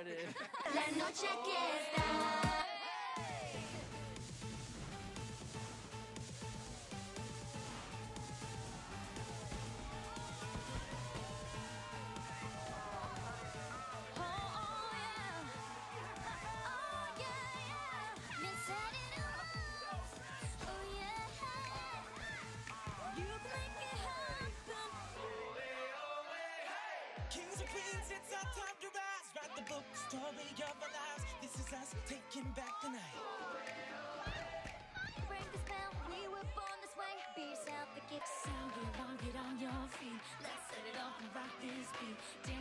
started. La noche que está. Oh, oh, yeah. Oh, yeah, yeah. You set it off. Oh, yeah. You can make it happen. Kings and queens, it's our time to rise. Write the book, story of our lives. This is us taking back the night. Break the spell, we were born this way. Be yourself, the gift. Sing along, get on your feet. Let's set it off and rock this beat. Dance